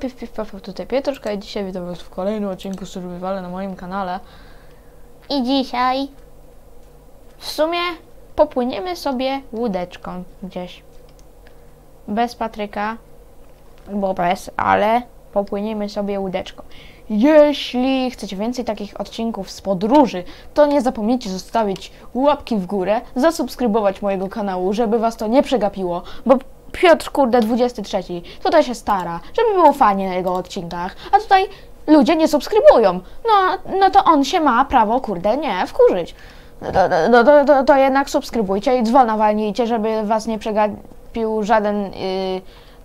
piw, piw, piw, tutaj Pietruszka i dzisiaj witam was w kolejnym odcinku Survival na moim kanale. I dzisiaj w sumie popłyniemy sobie łódeczką gdzieś. Bez Patryka, bo bez, ale popłyniemy sobie łódeczką. Jeśli chcecie więcej takich odcinków z podróży, to nie zapomnijcie zostawić łapki w górę, zasubskrybować mojego kanału, żeby was to nie przegapiło, bo Piotr, kurde, 23, tutaj się stara, żeby było fajnie na jego odcinkach, a tutaj ludzie nie subskrybują. No, no to on się ma prawo, kurde, nie, wkurzyć. No to, no, to, to, jednak subskrybujcie i dzwona walnijcie, żeby was nie przegapił żaden y,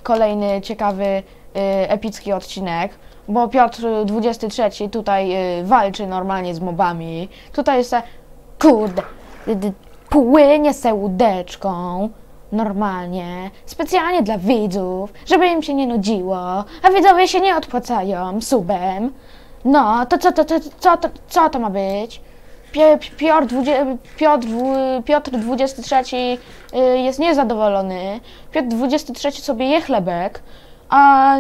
kolejny ciekawy, y, epicki odcinek. Bo Piotr 23 tutaj y, walczy normalnie z mobami. Tutaj se, kurde, płynie se łódeczką normalnie, specjalnie dla widzów, żeby im się nie nudziło, a widzowie się nie odpłacają subem. No, to co to, to, co to, co to ma być? Piotr, dwudzie- Piotr, dwu- Piotr 23 y, jest niezadowolony. Piotr 23 sobie je chlebek, a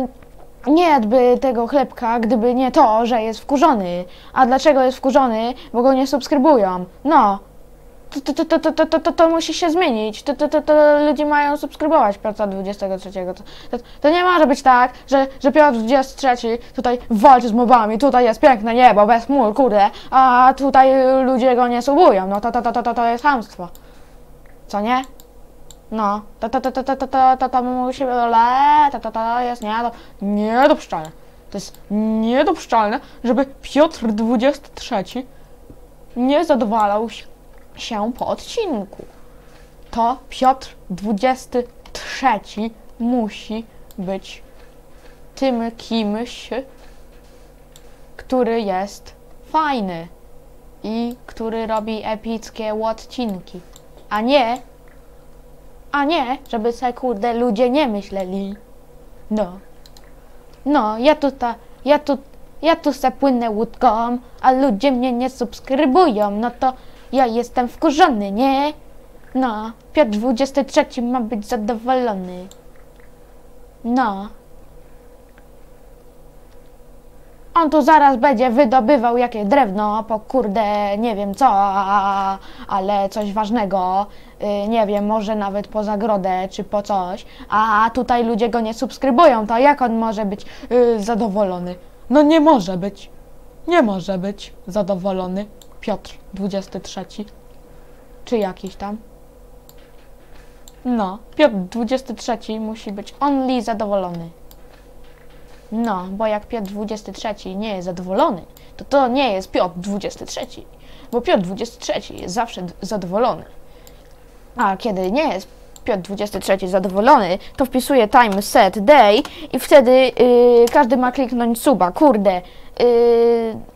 nie jadłby tego chlebka, gdyby nie to, że jest wkurzony. A dlaczego jest wkurzony? Bo go nie subskrybują. No, to, to, to, to, to, to, to, to musi się zmienić. To, to, to, to ludzie mają subskrybować Piotra 23. To, to, to nie może być tak, że, że Piotr 23 tutaj walczy z mobami, tutaj jest piękne niebo, bez chmur, kurde, a tutaj ludzie go nie subują. No to, to, to, to, to, to jest hamstwo. Co nie? No, to, to, to, to, to, to, to, to, to musi ale to, to, to jest nie, to, niedopuszczalne. To jest niedopuszczalne, żeby Piotr 23 nie zadowalał się się po odcinku. To Piotr 23 musi być tym kimś, który jest fajny i który robi epickie odcinki, a nie, a nie, żeby se kurde ludzie nie myśleli. No. No, ja tutaj, ja tu, ja tu se płynę łódką, a ludzie mnie nie subskrybują, no to ja jestem wkurzony, nie? No, Piotr 23 ma być zadowolony. No. On tu zaraz będzie wydobywał jakieś drewno, po kurde, nie wiem co, ale coś ważnego, y, nie wiem, może nawet po zagrodę czy po coś, a tutaj ludzie go nie subskrybują, to jak on może być y, zadowolony? No nie może być, nie może być zadowolony Piotr 23, czy jakiś tam. No, Piotr 23 musi być only zadowolony. No, bo jak Piotr 23 nie jest zadowolony, to to nie jest Piotr 23, bo Piotr 23 jest zawsze zadowolony. A kiedy nie jest Piotr 23 zadowolony, to wpisuje time set day i wtedy yy, każdy ma kliknąć suba. Kurde, yy,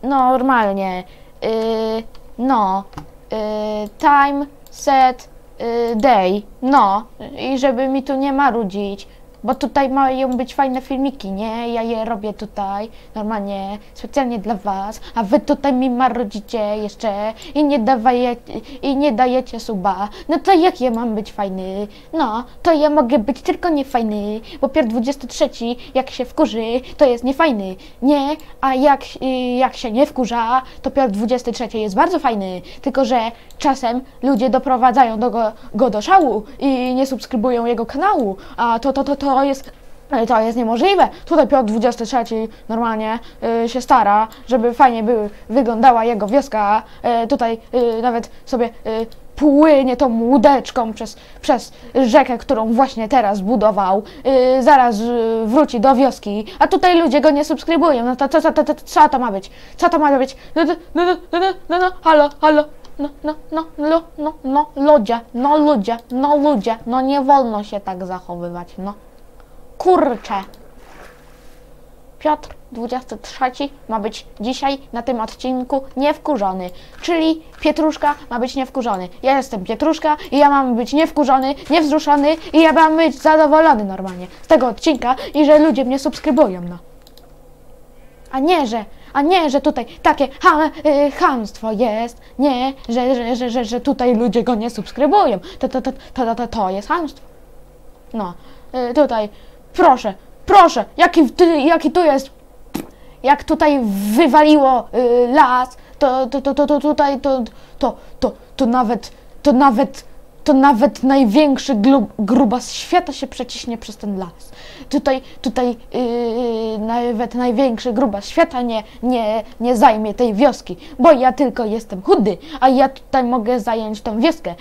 normalnie, yy, no, yy, time set yy, day, no, i żeby mi tu nie marudzić, bo tutaj mają być fajne filmiki, nie? Ja je robię tutaj normalnie, specjalnie dla was, a wy tutaj mi marudzicie jeszcze i nie dawajecie, i nie dajecie suba. No to jak ja mam być fajny? No, to ja mogę być tylko niefajny, bo Piotr 23 jak się wkurzy, to jest niefajny, nie? A jak, y, jak się nie wkurza, to Piotr 23 jest bardzo fajny, tylko że czasem ludzie doprowadzają do go, go do szału i nie subskrybują jego kanału, a to, to, to, to jest ale to jest niemożliwe. Tutaj Piotr 23 normalnie y, się stara, żeby fajnie by wyglądała jego wioska. Y, tutaj y, nawet sobie płynie tą łódeczką przez, przez rzekę, którą właśnie teraz zbudował. Y, zaraz wróci do wioski, a tutaj ludzie go nie subskrybują. No to co, co, to, to, co to ma być? Co to ma być? No, no, no, no, no, no, no, no halo, halo. No, no, no, no, no, no, ludzie, no ludzie, no ludzie, no nie wolno się tak zachowywać, no. Kurczę. Piotr 23 ma być dzisiaj na tym odcinku niewkurzony, czyli Pietruszka ma być niewkurzony. Ja jestem Pietruszka i ja mam być niewkurzony, niewzruszony i ja mam być zadowolony normalnie z tego odcinka i że ludzie mnie subskrybują, no. A nie, że, a nie, że tutaj takie ha, y, chamstwo jest, nie, że, że, że, że, że tutaj ludzie go nie subskrybują. To, to, to, to, to, to, jest chamstwo. No, y, tutaj proszę, Proszę, jaki, ty, jaki tu jest jak tutaj wywaliło y, las, to, to, to, to, to tutaj to, to, to, to nawet, to nawet, to nawet największy grubas świata się przeciśnie przez ten las. Tutaj, tutaj yy, nawet największy grubas świata nie, nie, nie zajmie tej wioski, bo ja tylko jestem chudy, a ja tutaj mogę zająć tą wioskę,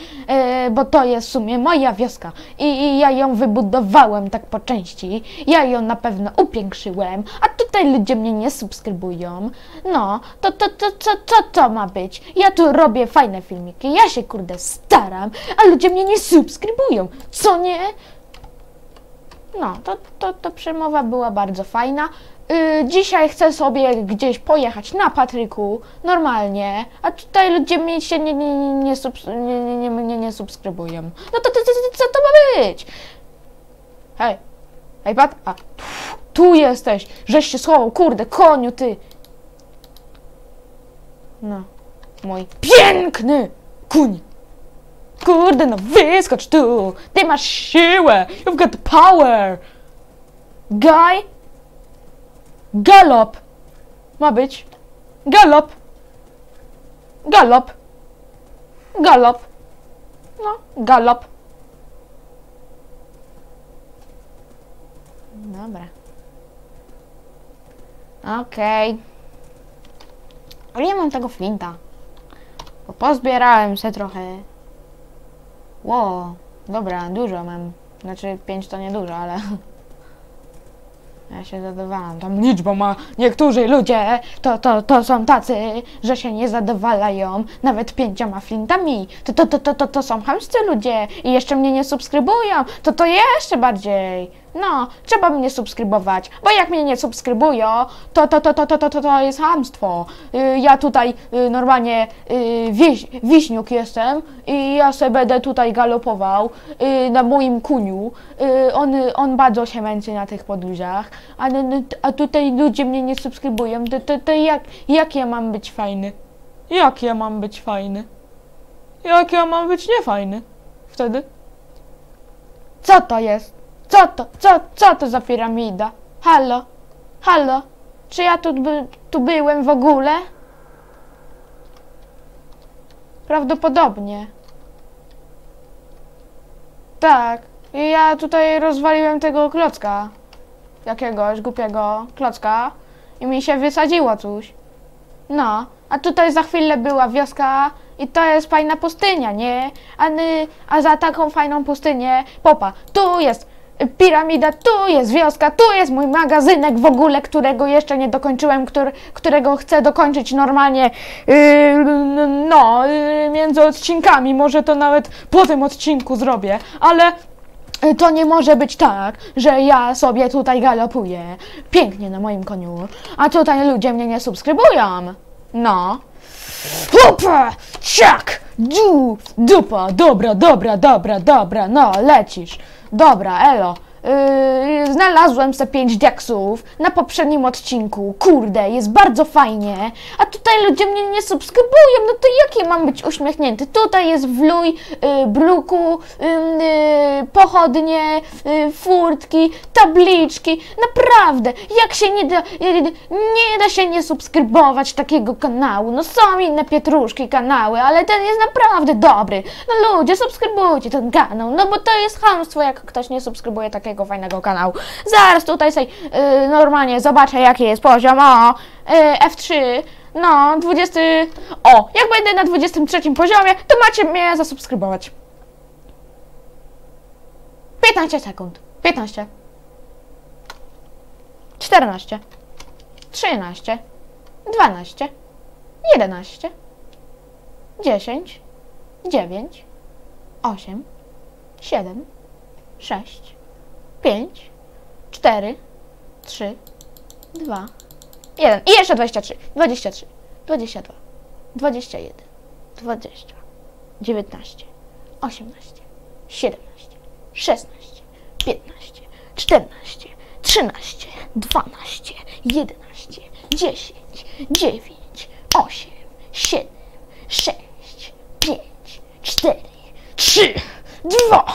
yy, bo to jest w sumie moja wioska i, i ja ją wybudowałem tak po części, ja ją na pewno upiększyłem, a tutaj ludzie mnie nie subskrybują. No, to, to, to, co, co to ma być? Ja tu robię fajne filmiki, ja się kurde staram, a ludzie mnie nie subskrybują, co nie? No, to, to, to przemowa była bardzo fajna. Yy, dzisiaj chcę sobie gdzieś pojechać na Patryku, normalnie, a tutaj ludzie mnie się nie, nie, nie, nie, subs nie, nie, nie, nie, nie subskrybują. No to, to, to, co to ma być? Hej, hej Pat, a, pff, tu jesteś, żeś się schował, kurde, koniu ty. No, mój piękny kuń. Kurde, no wyskocz tu! Ty masz siłę! You've got the power! Guy? Galop! Ma być. Galop! Galop! Galop! No, galop. Dobra. Okej. Ale nie mam tego flinta. Bo pozbierałem se trochę. Ło, dobra, dużo mam. Znaczy, 5 to nie dużo, ale... Ja się zadowalam. Tam liczbą ma niektórzy ludzie, to, to, to są tacy, że się nie zadowalają nawet pięcioma flintami. To, to, to, to, to, to są chamscy ludzie i jeszcze mnie nie subskrybują. To to jeszcze bardziej. No, trzeba mnie subskrybować, bo jak mnie nie subskrybują, to to, to, to, to, to, to, to jest hamstwo. Y, ja tutaj y, normalnie y, wiś, wiśniuk jestem i ja sobie będę tutaj galopował y, na moim kuniu. Y, on, on bardzo się męczy na tych podróżach, a, n- a tutaj ludzie mnie nie subskrybują, to, to, to jak, jak ja mam być fajny? Jak ja mam być fajny? Jak ja mam być niefajny? Wtedy? Co to jest? Co to? Co, co to za piramida? Halo? Halo? Czy ja tu, by, tu byłem w ogóle? Prawdopodobnie. Tak. I ja tutaj rozwaliłem tego klocka. Jakiegoś głupiego klocka. I mi się wysadziło coś. No, a tutaj za chwilę była wioska i to jest fajna pustynia, nie? A, a za taką fajną pustynię, popa, tu jest piramida, tu jest wioska, tu jest mój magazynek w ogóle, którego jeszcze nie dokończyłem, który, którego chcę dokończyć normalnie, yy, no, yy, między odcinkami, może to nawet po tym odcinku zrobię, ale y, to nie może być tak, że ja sobie tutaj galopuję pięknie na moim koniu, a tutaj ludzie mnie nie subskrybują. No. Hopa! Ciak! Du! Dupa! Dobra, dobra, dobra, dobra, no, lecisz. Dobra, elo. Yy, znalazłem se 5 diaksów na poprzednim odcinku. Kurde, jest bardzo fajnie. A tutaj ludzie mnie nie subskrybują. No to jakie mam być uśmiechnięty? Tutaj jest wluj, yy, bruku, yy, yy, pochodnie, yy, furtki, tabliczki. Naprawdę, jak się nie da, yy, nie da się nie subskrybować takiego kanału. No są inne pietruszki kanały, ale ten jest naprawdę dobry. No ludzie, subskrybujcie ten kanał, no bo to jest chamstwo, jak ktoś nie subskrybuje takiego fajnego kanału. Zaraz tutaj sobie yy, normalnie zobaczę, jaki jest poziom. O, yy, F3. No, 20. O, jak będę na 23 poziomie, to macie mnie zasubskrybować. 15 sekund. 15. 14. 13. 12. 11. 10. 9. 8. 7. 6. 5. 4. 3. 2. 1. I jeszcze 23. 23. 22. 21. 20. 19. 18. 17. 16. 15. 14. 13. 12. 11. 10. 9. 8. 7. 6. 5. 4. 3. 2.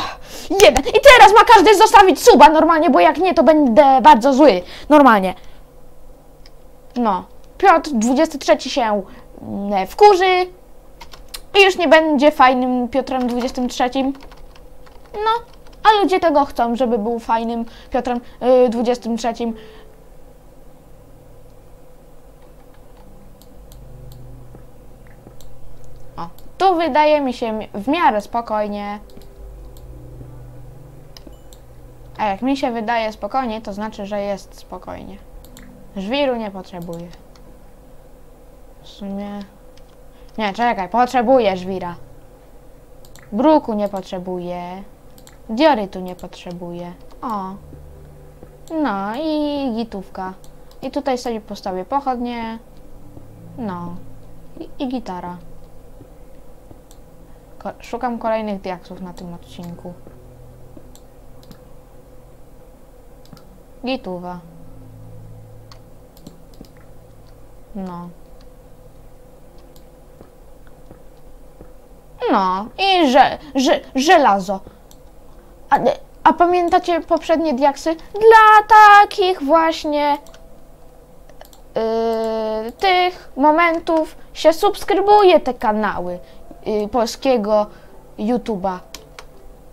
Jeden. I teraz ma każdy zostawić suba normalnie, bo jak nie, to będę bardzo zły. Normalnie. No. Piotr 23 się mm, wkurzy i już nie będzie fajnym Piotrem 23. No, a ludzie tego chcą, żeby był fajnym Piotrem y, 23. O, tu wydaje mi się w miarę spokojnie. A jak mi się wydaje spokojnie, to znaczy, że jest spokojnie. Żwiru nie potrzebuję. W sumie... Nie, czekaj, potrzebuję żwira. Bruku nie potrzebuję. Diorytu nie potrzebuję. O. No i gitówka. I tutaj sobie postawię pochodnie. No. I, i gitara. Ko szukam kolejnych diaksów na tym odcinku. Gituwa. No. No i że, że, żelazo. A, a pamiętacie poprzednie diaksy? Dla takich właśnie yy, tych momentów się subskrybuje te kanały yy, polskiego YouTube'a.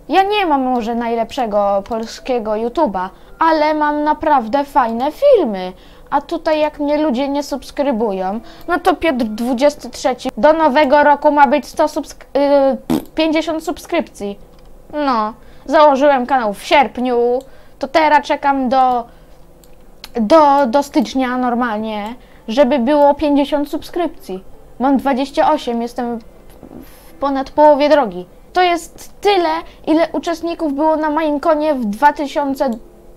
Ja nie mam może najlepszego polskiego YouTube'a, ale mam naprawdę fajne filmy. A tutaj jak mnie ludzie nie subskrybują, no to Piotr 23 do nowego roku ma być 100 subsk yy, 50 subskrypcji. No, założyłem kanał w sierpniu, to teraz czekam do, do, do stycznia normalnie, żeby było 50 subskrypcji. Mam 28, jestem w ponad połowie drogi. To jest tyle, ile uczestników było na Mineconie w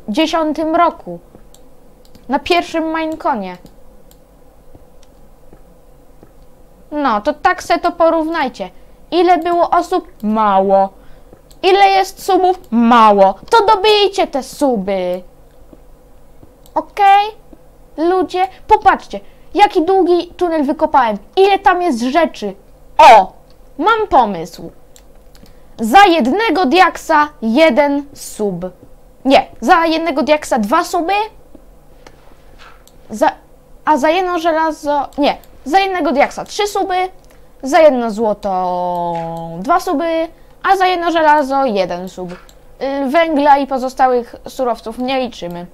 2010 roku. Na pierwszym Mineconie. No, to tak se to porównajcie. Ile było osób? Mało. Ile jest subów? Mało. To dobijcie te suby. Okej? Ludzie, popatrzcie, jaki długi tunel wykopałem. Ile tam jest rzeczy. O! Mam pomysł. Za jednego diaksa jeden sub. Nie, za jednego diaksa dwa suby. Za, a za jedno żelazo. Nie, za jednego diaksa trzy suby. Za jedno złoto dwa suby. A za jedno żelazo jeden sub. Y, Węgla i pozostałych surowców nie liczymy.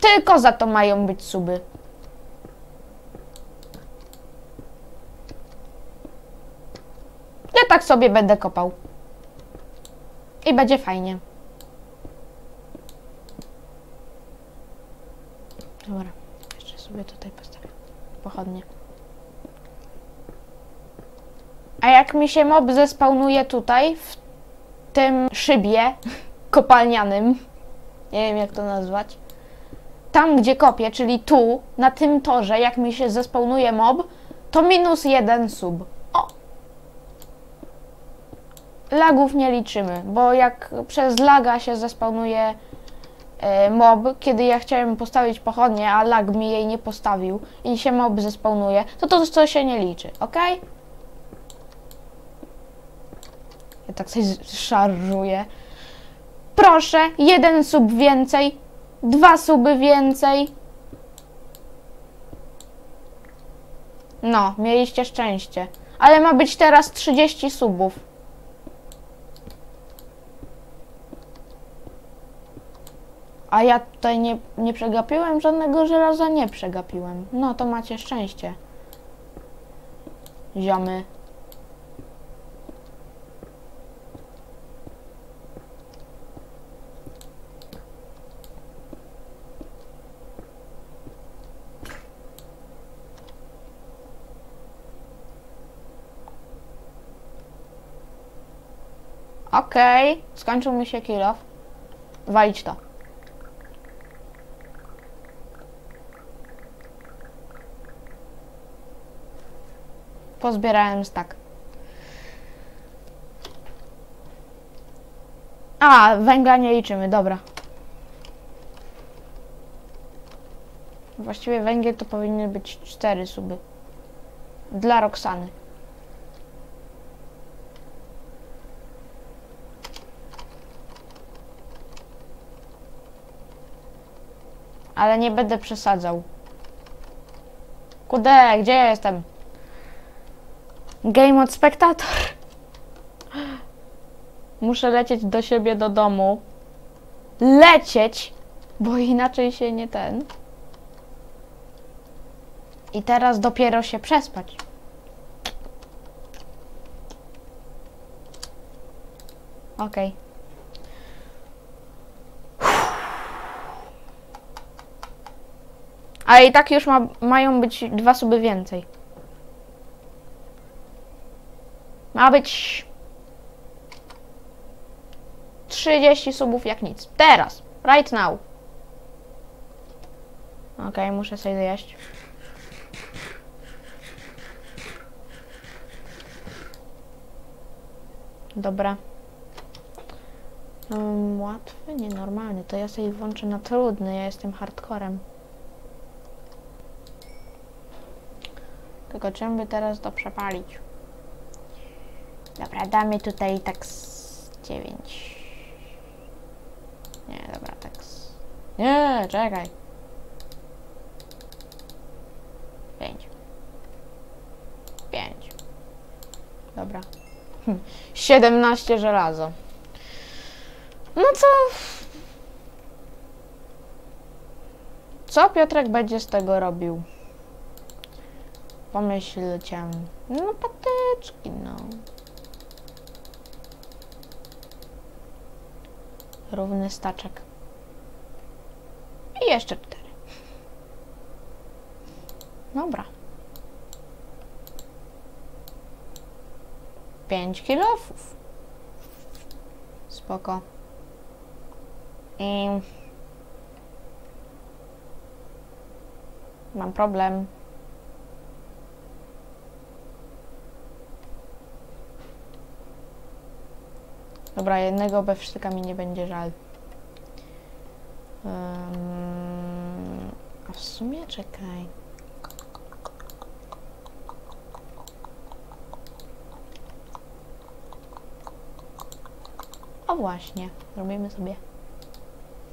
Tylko za to mają być suby. Ja tak sobie będę kopał. I będzie fajnie. Dobra, jeszcze sobie tutaj postawię pochodnie. A jak mi się mob zespawnuje tutaj, w tym szybie kopalnianym, nie wiem jak to nazwać, tam gdzie kopię, czyli tu, na tym torze, jak mi się zespawnuje mob, to minus jeden sub. O! Lagów nie liczymy, bo jak przez laga się zespawnuje mob, kiedy ja chciałem postawić pochodnię, a lag mi jej nie postawił i się mob zespawnuje, to to, to się nie liczy, ok? Ja tak sobie szarżuję. Proszę, jeden sub więcej, dwa suby więcej. No, mieliście szczęście. Ale ma być teraz 30 subów. A ja tutaj nie, nie przegapiłem żadnego żelaza? Nie przegapiłem. No to macie szczęście. Ziomy. Okej, skończył mi się kill off. Walić to. pozbierałem tak. A, węgla nie liczymy, dobra. Właściwie węgiel to powinny być cztery suby. Dla Roxany. Ale nie będę przesadzał. Kude, gdzie ja jestem? Game od spektator. Muszę lecieć do siebie do domu. Lecieć, bo inaczej się nie ten. I teraz dopiero się przespać. Okej. Ale i tak już ma, mają być dwa suby więcej. Ma być 30 subów jak nic. Teraz. Right now. Okej, muszę sobie zjeść. Dobra. Um, łatwy? Nienormalny. To ja sobie włączę na trudny. Ja jestem hardcorem. Tylko czym by teraz to przepalić? Dobra, damy tutaj tak z 9. Nie, dobra, tak z... Nie, czekaj. 5. 5. Dobra. Hm, 17 żelazo. No co? Co Piotrek będzie z tego robił? Pomyślcie. No patyczki, no. Równy staczek. I jeszcze cztery. Dobra. Pięć kilofów. Spoko. I... Mam problem. Dobra, jednego bewsztyka mi nie będzie żal. Um, a w sumie czekaj. O właśnie, robimy sobie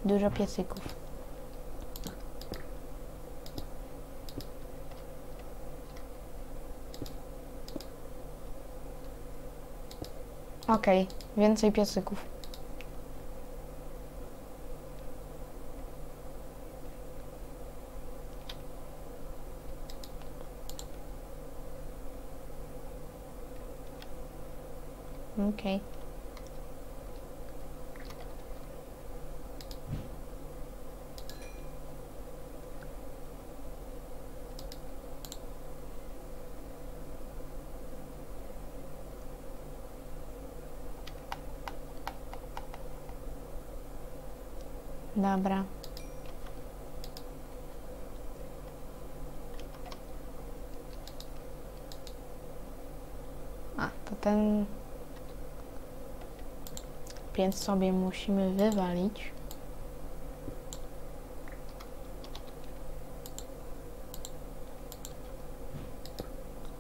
dużo piecyków. Okej, więcej piecyków. Okej. Dobra. A, to ten... Więc sobie musimy wywalić.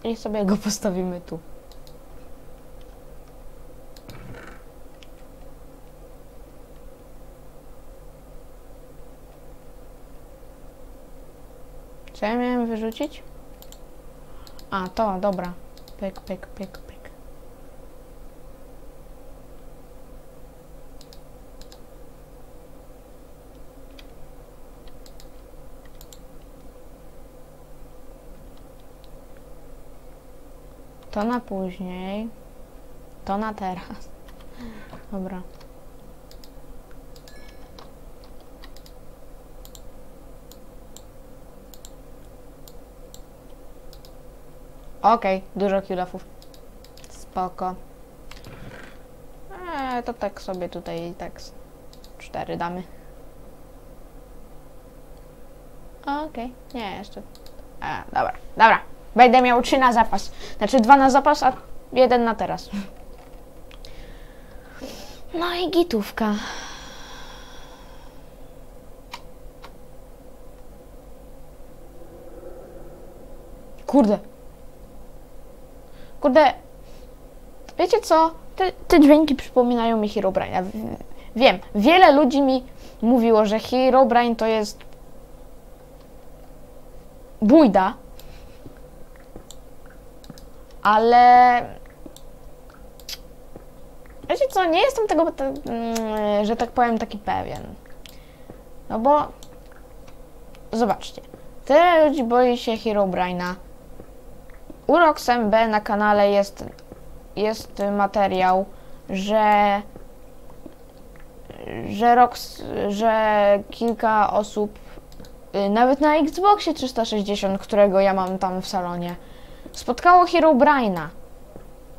I sobie go postawimy tu. Co ja miałem wyrzucić? A, to, dobra. Pyk, pyk, pyk, pyk. To na później. To na teraz. Dobra. Okej, dużo kilofów. Spoko. Eee, to tak sobie tutaj tak cztery damy. Okej, nie, jeszcze. A, dobra, dobra. Będę miał trzy na zapas. Znaczy dwa na zapas, a jeden na teraz. No i gitówka. Kurde. Kurde. Wiecie co? Te, te dźwięki przypominają mi Herobrine'a. W- Wiem, wiele ludzi mi mówiło, że Herobrine to jest bójda. Ale... Wiecie co, nie jestem tego, te- mm, że tak powiem, taki pewien. No bo... Zobaczcie. Tyle ludzi boi się Herobrine'a. U Roxem B na kanale jest, jest materiał, że że Rox, że kilka osób y, nawet na Xboxie 360, którego ja mam tam w salonie, spotkało Herobrine'a.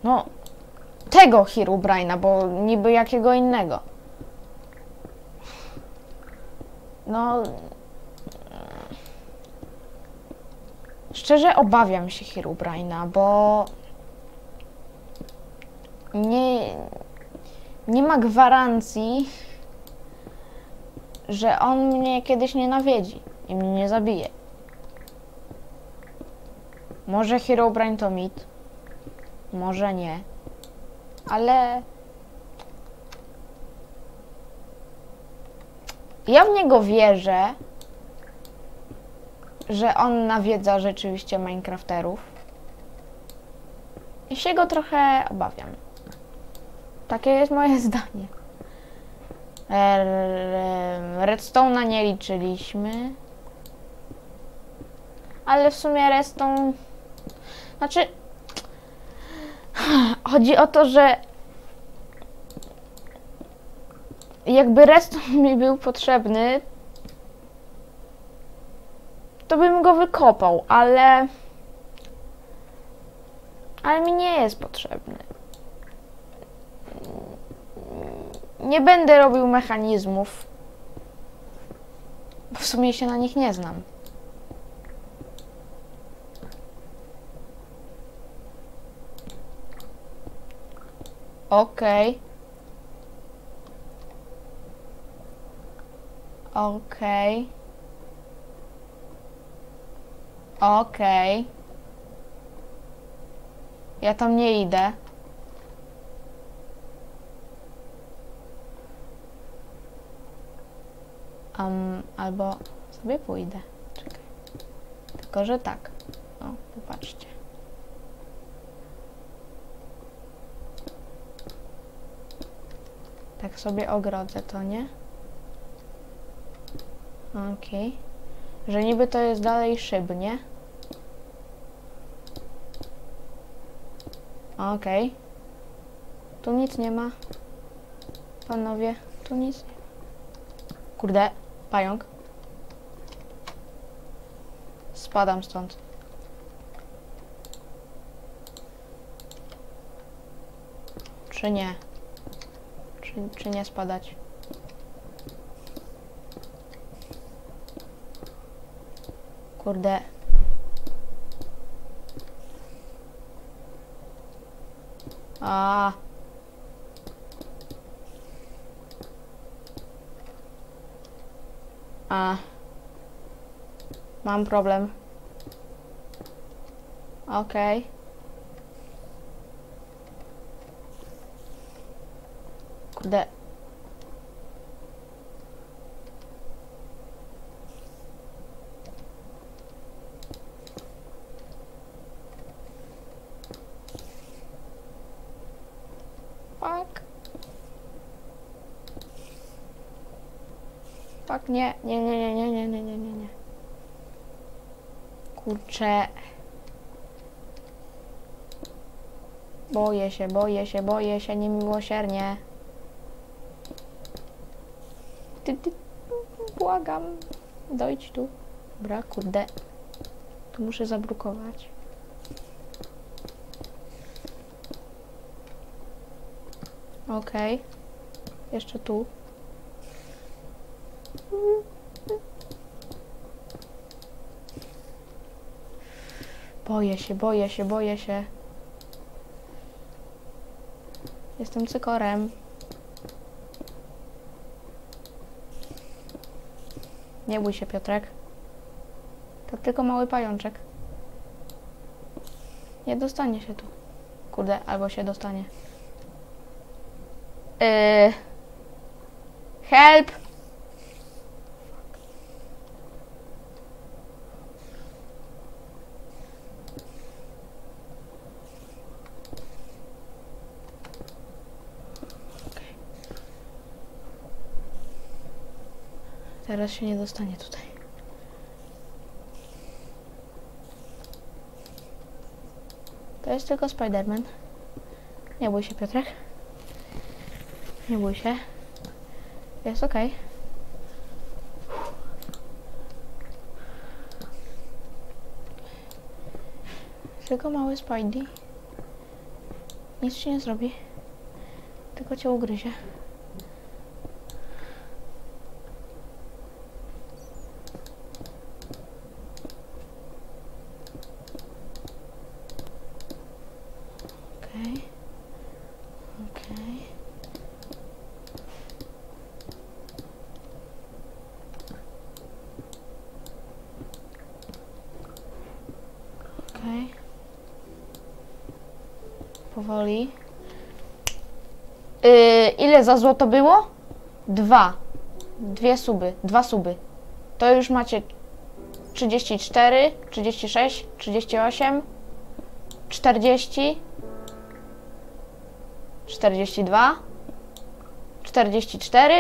No, tego Herobrine'a, bo niby jakiego innego. No, Szczerze obawiam się Herobrine'a, bo nie, nie ma gwarancji, że on mnie kiedyś nie nawiedzi i mnie nie zabije. Może Herobrine to mit, może nie, ale ja w niego wierzę, że on nawiedza rzeczywiście Minecrafterów. I się go trochę obawiam. Takie jest moje zdanie. Er, Redstone'a nie liczyliśmy. Ale w sumie Redstone... Znaczy... Chodzi o to, że... Jakby Redstone mi był potrzebny, to bym go wykopał, ale... Ale mi nie jest potrzebny. Nie będę robił mechanizmów. Bo w sumie się na nich nie znam. Okej. Okej. Okej. Ja tam nie idę. Um, albo sobie pójdę. Czekaj. Tylko, że tak. O, popatrzcie. Tak sobie ogrodzę to, nie? Okej. Że niby to jest dalej szyb, nie? Okej. Tu nic nie ma. Panowie, tu nic nie ma. Kurde, pająk. Spadam stąd. Czy nie? Czy, czy nie spadać? record that. Ah. A. Mám problém. Okay. Nie, nie, nie, nie, nie, nie, nie, nie, nie, nie. Kurczę. Boję się, boję się, boję się niemiłosiernie. Ty, ty, błagam. Dojdź tu. Dobra, kurde. Tu muszę zabrukować. Okej. Jeszcze tu. Boję się, boję się, boję się. Jestem cykorem. Nie bój się, Piotrek. To tylko mały pajączek. Nie dostanie się tu. Kurde, albo się dostanie. Yy. Help! Teraz się nie dostanie tutaj. To jest tylko Spiderman. Nie bój się, Piotrek. Nie bój się. Jest okej. Tylko mały Spidey. Nic ci nie zrobi. Tylko cię ugryzie. Okej. Okej. Okej. Powoli. Yy, ile za złoto było? Dwa. Dwie suby. Dwa suby. To już macie 34, 36, 38, 40, 42, 44,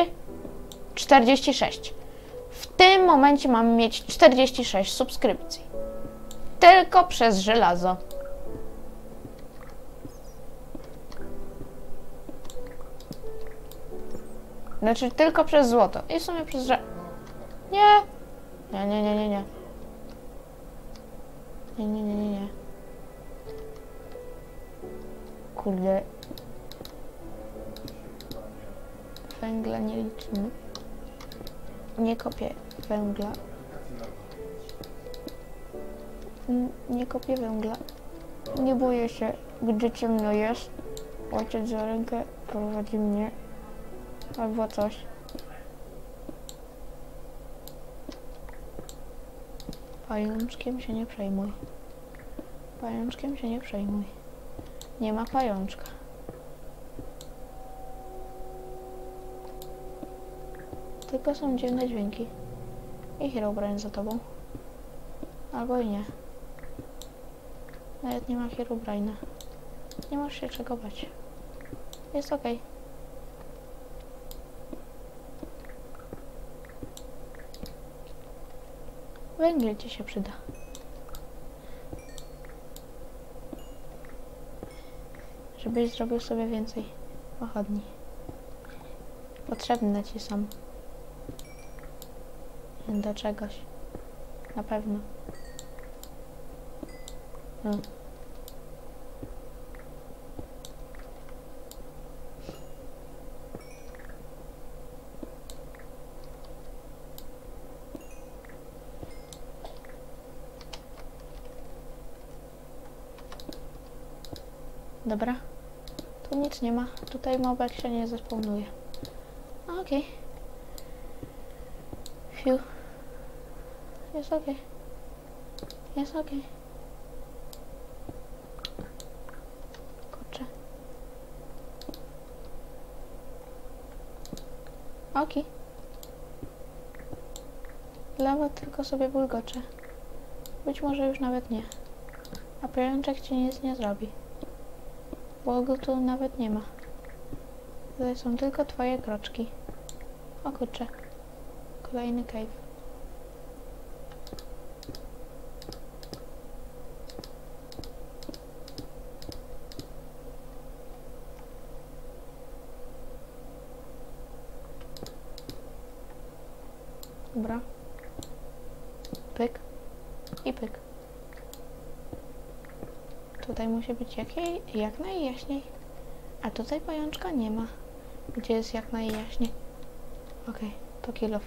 46. W tym momencie mam mieć 46 subskrypcji. Tylko przez żelazo. Znaczy tylko przez złoto. I w sumie przez że... Nie! Nie, nie, nie, nie, nie. Nie, nie, nie, nie, nie. Kurde. Węgla nie liczymy. Nie kopię węgla. Nie kopię węgla. Nie boję się, gdy ciemno jest. Ojciec za rękę prowadzi mnie. Albo coś. Pajączkiem się nie przejmuj. Pajączkiem się nie przejmuj. Nie ma pajączka. Tylko są dziwne dźwięki. I Herobrine za tobą. Albo i nie. Nawet nie ma Herobrine'a. Nie masz się czego bać. Jest okej. Węgiel ci się przyda. Żebyś zrobił sobie więcej pochodni. Potrzebne ci są. Do czegoś. Na pewno. No. Dobra. Tu nic nie ma. Tutaj mobek się nie zespełnuje. Okej. Fiu. Jest okej. Jest okej. Kurczę. Okej. Lawa tylko sobie bulgocze. Być może już nawet nie. A pajączek ci nic nie zrobi. Bo go tu nawet nie ma. Tutaj są tylko twoje kroczki. O kurczę. Kolejny cave. Dobra. Pyk. I pyk. Tutaj musi być jakiej, jak najjaśniej. A tutaj pajączka nie ma. Gdzie jest jak najjaśniej? Okej, to kilof.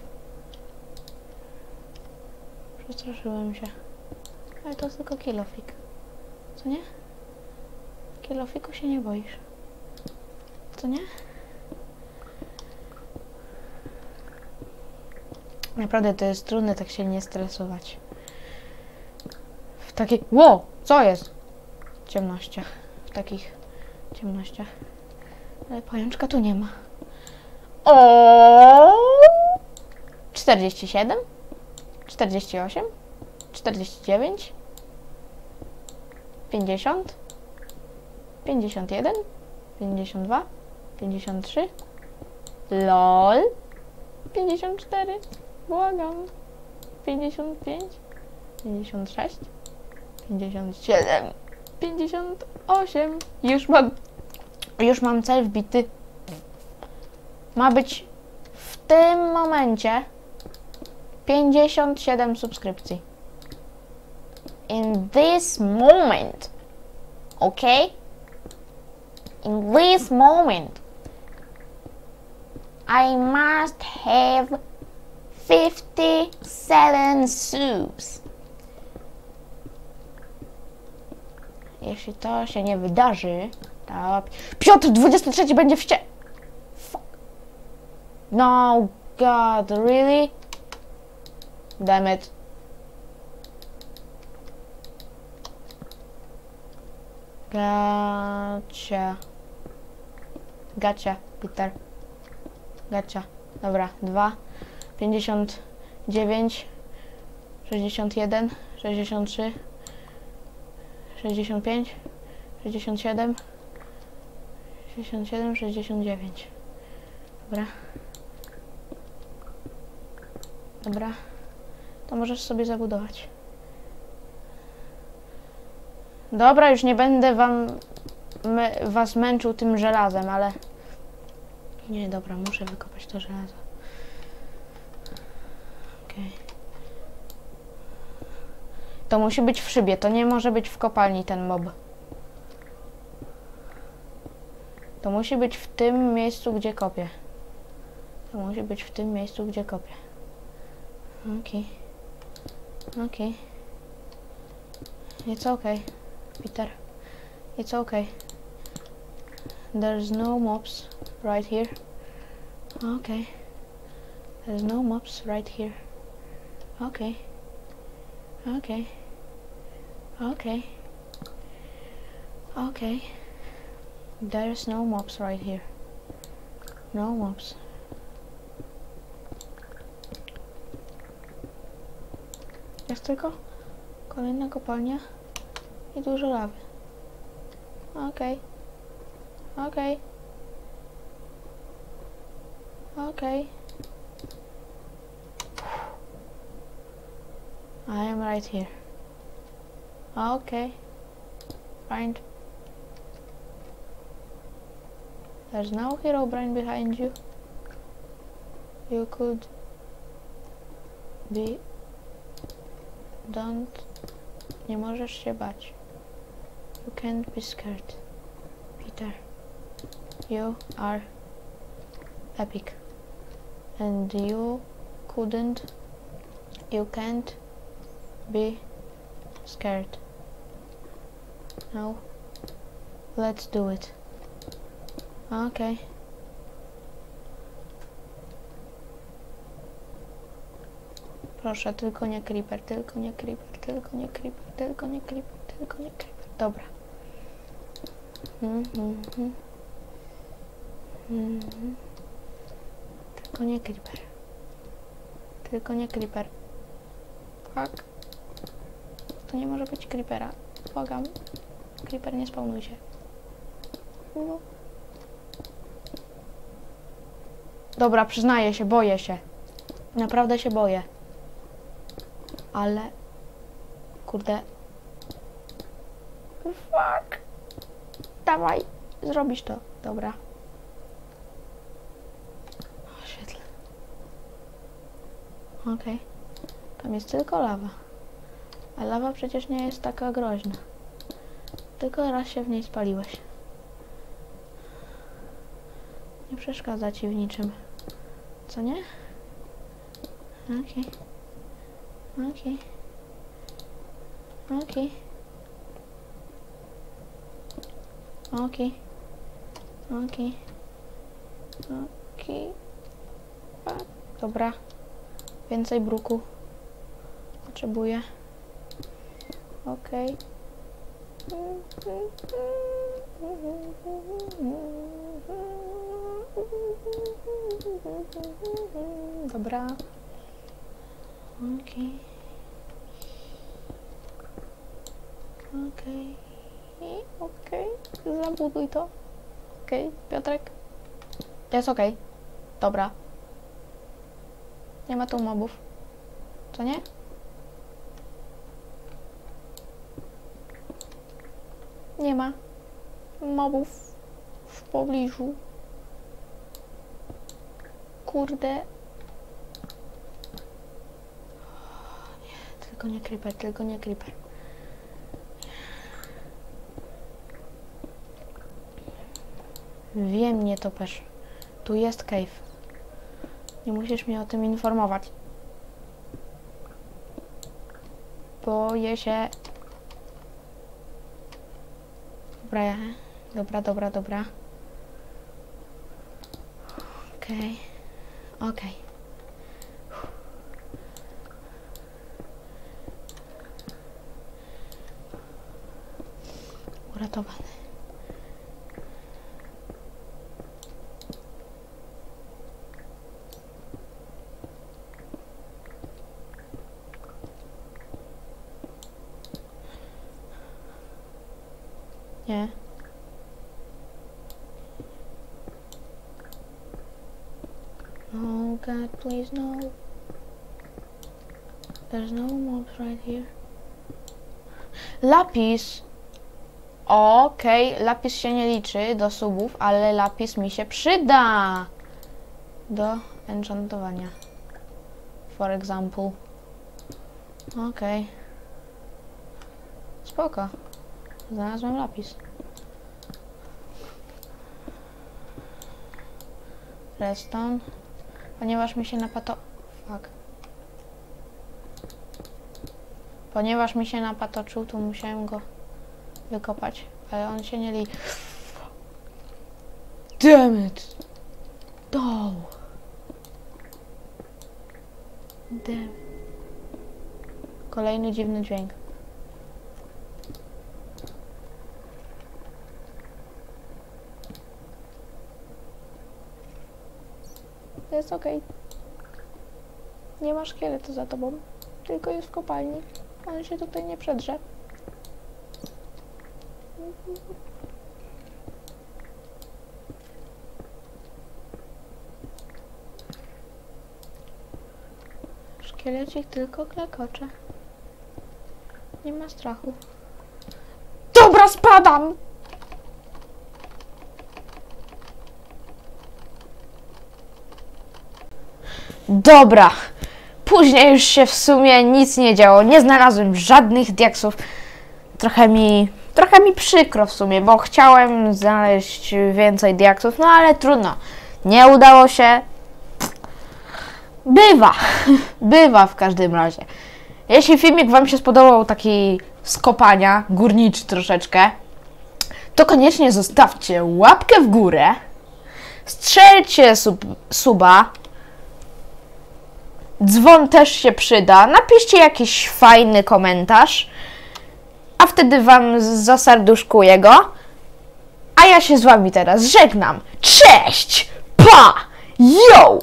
Przestraszyłem się. Ale to tylko kilofik. Co nie? Kilofiku się nie boisz. Co nie? Naprawdę to jest trudne tak się nie stresować. W takiej... Ło! Co jest? Ciemnościach. W takich ciemnościach. Ale pajączka tu nie ma. O! 47? 48? 49? 50? 51? 52? 53? LOL? 54? Błagam. 55, 56, 57, 58. Już mam, już mam cel wbity. Ma być w tym momencie 57 subskrypcji. In this moment. Okay? In this moment. I must have 57 subs. Jeśli to się nie wydarzy, to... Piotr 23 będzie w ście... Fuck. No, God, really? Damn it. Gacia. Gacia, Peter. Gacia. Dobra, 2, 59, 61, 63, 65, 67, 67, 69. Dobra. Dobra. To możesz sobie zabudować. Dobra, już nie będę wam was męczył tym żelazem, ale nie, dobra, muszę wykopać to żelazo. To musi być w szybie, to nie może być w kopalni ten mob. To musi być w tym miejscu, gdzie kopię. To musi być w tym miejscu, gdzie kopię. Okej. Okej. It's okay, Peter. It's okay. There's no mobs right here. Okay. There's no mobs right here. Okay. Okay. Okay. Okay. There's no mobs right here. No mobs. Jest tylko kolejna kopalnia i dużo lawy. Okej. Okay. Okej. Okay. Okej. Okay. I am right here. Ah, okay. Fine. There's no hero brain behind you. You could be. Don't. Nie możesz się bać. You can't be scared. Peter. You are epic. And you couldn't. You can't be scared. No. Let's do it. Okay. Proszę, tylko nie creeper, tylko nie creeper, tylko nie creeper, tylko nie creeper, tylko nie creeper. Dobra. Mhm, mhm. Mhm. Tylko nie creeper. Tylko nie creeper. Fuck. To nie może być creepera. Błagam. Creeper, nie spawnuj się. No. Dobra, przyznaję się, boję się. Naprawdę się boję. Ale... Kurde. Fuck. Dawaj, zrobisz to. Dobra. Oświetlę. Okej. Tam jest tylko lawa. A lawa przecież nie jest taka groźna. Tylko raz się w niej spaliłeś. Nie przeszkadza ci w niczym. Co nie? Okej. Okej. Okej. Okej. Okej. Okej. A, Dobra. Więcej bruku. Potrzebuję. Okej. Dobra. Okej. Okej. Okej. Zabuduj to. Okej, Piotrek. Jest okej. Dobra. Nie ma tu mobów. Co nie? Nie ma mobów w pobliżu. Kurde. Nie, tylko nie creeper, tylko nie creeper. Wiem, nie topesz. Tu jest cave. Nie musisz mnie o tym informować. Boję się. Dobra, ja. Dobra, dobra, dobra. Okej. Okej. Uratowany. Nie. Oh God, please no. There's no mobs right here. Lapis. Okej, lapis się nie liczy do subów, ale lapis mi się przyda do enchantowania. For example. Okej. Spoko. Znalazłem lapis. Redstone. Ponieważ mi się napato... Fuck. Ponieważ mi się napatoczył, to musiałem go wykopać. Ale on się nie li... Damn it! No! Damn. Kolejny dziwny dźwięk. Jest okej. Nie masz szkieletu za tobą. Tylko jest w kopalni. On się tutaj nie przedrze. Szkielecik tylko klekocze. Nie ma strachu. Dobra, spadam! Dobra. Później już się w sumie nic nie działo. Nie znalazłem żadnych diaksów. Trochę mi, trochę mi przykro w sumie, bo chciałem znaleźć więcej diaksów, no ale trudno. Nie udało się. Bywa. Bywa w każdym razie. Jeśli filmik Wam się spodobał, taki skopania, górniczy troszeczkę, to koniecznie zostawcie łapkę w górę, strzelcie sub, suba, Dzwon też się przyda. Napiszcie jakiś fajny komentarz, a wtedy Wam zaserduszkuję go. A ja się z Wami teraz żegnam. Cześć! Pa! Yo!